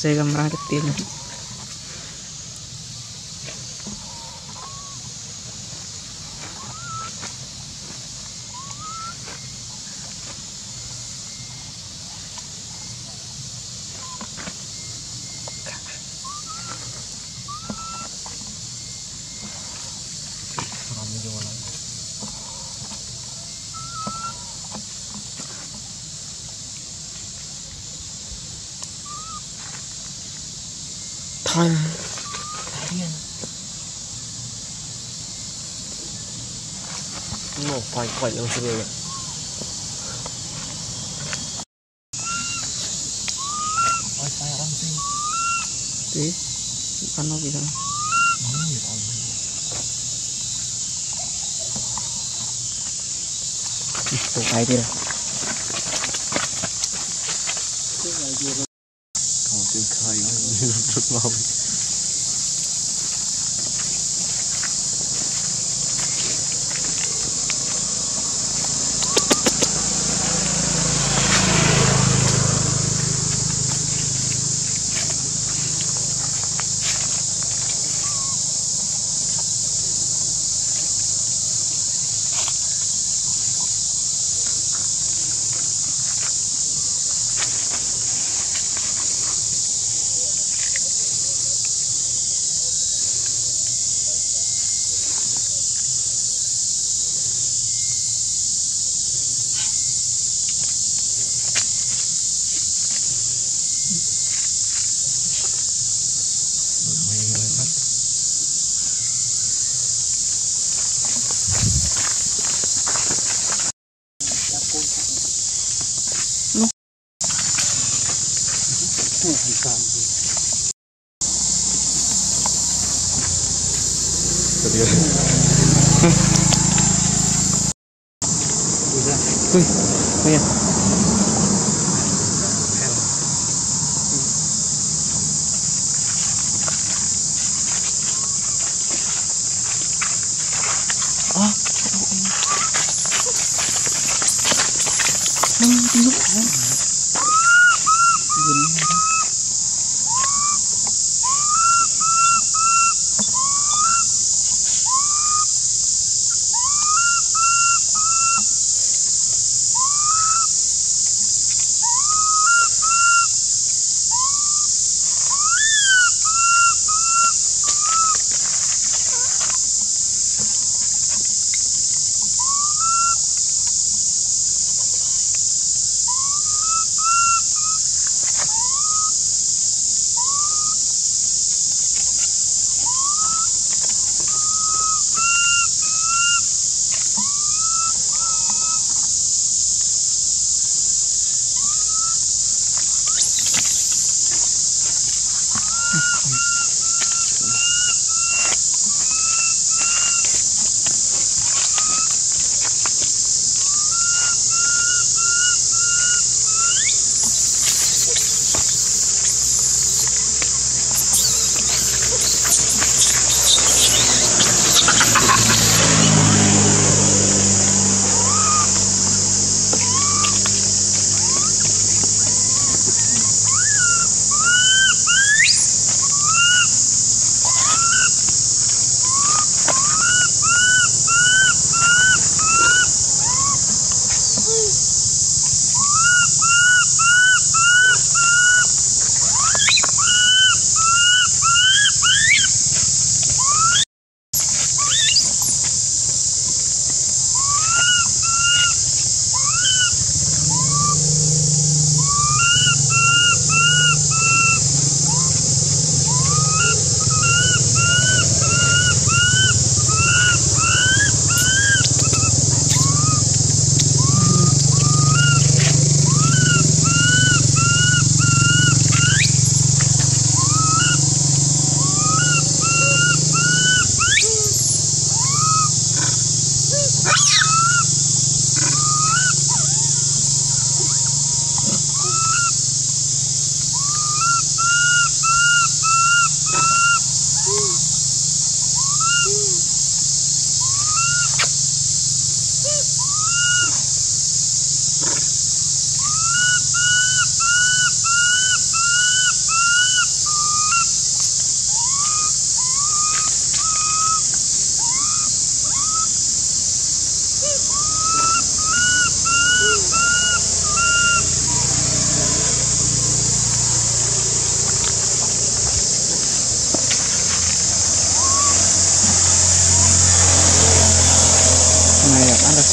Saya gambar kecil. Thôi. Nó phải phải lần xưa rồi. Wifi orang sih. Tí. Bukan nó bisa. Tuh kayak dia. Kamu 妈咪 terus mau. Tadi Wih, oh à? Ah. Hmm, tengok kan. Gini.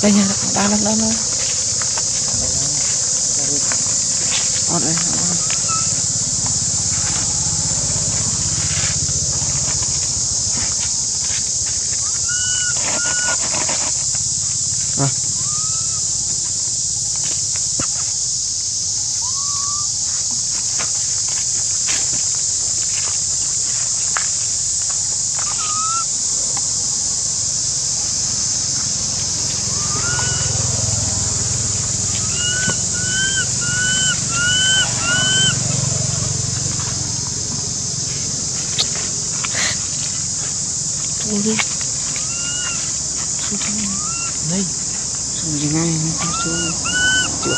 đây nha đau lắm lắm. Lắm đi. Ngay, xuống dưới ngay xuống chỗ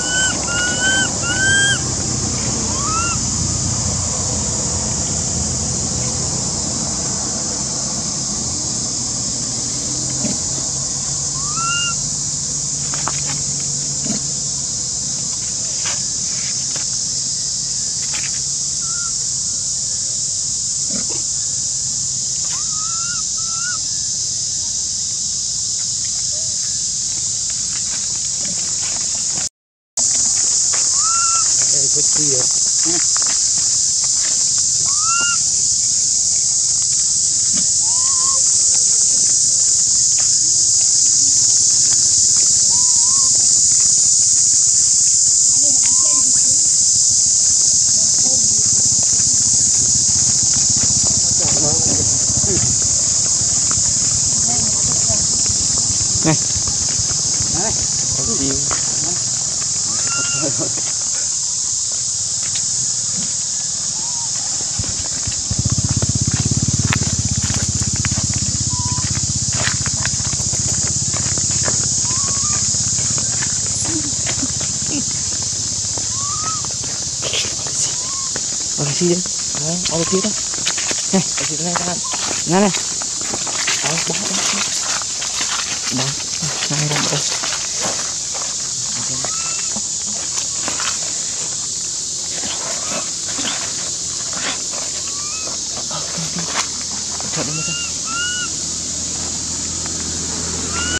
con chim ở đây xí đấy ở đây xí đó này ở xí này ra này này đó đó đó đó này đó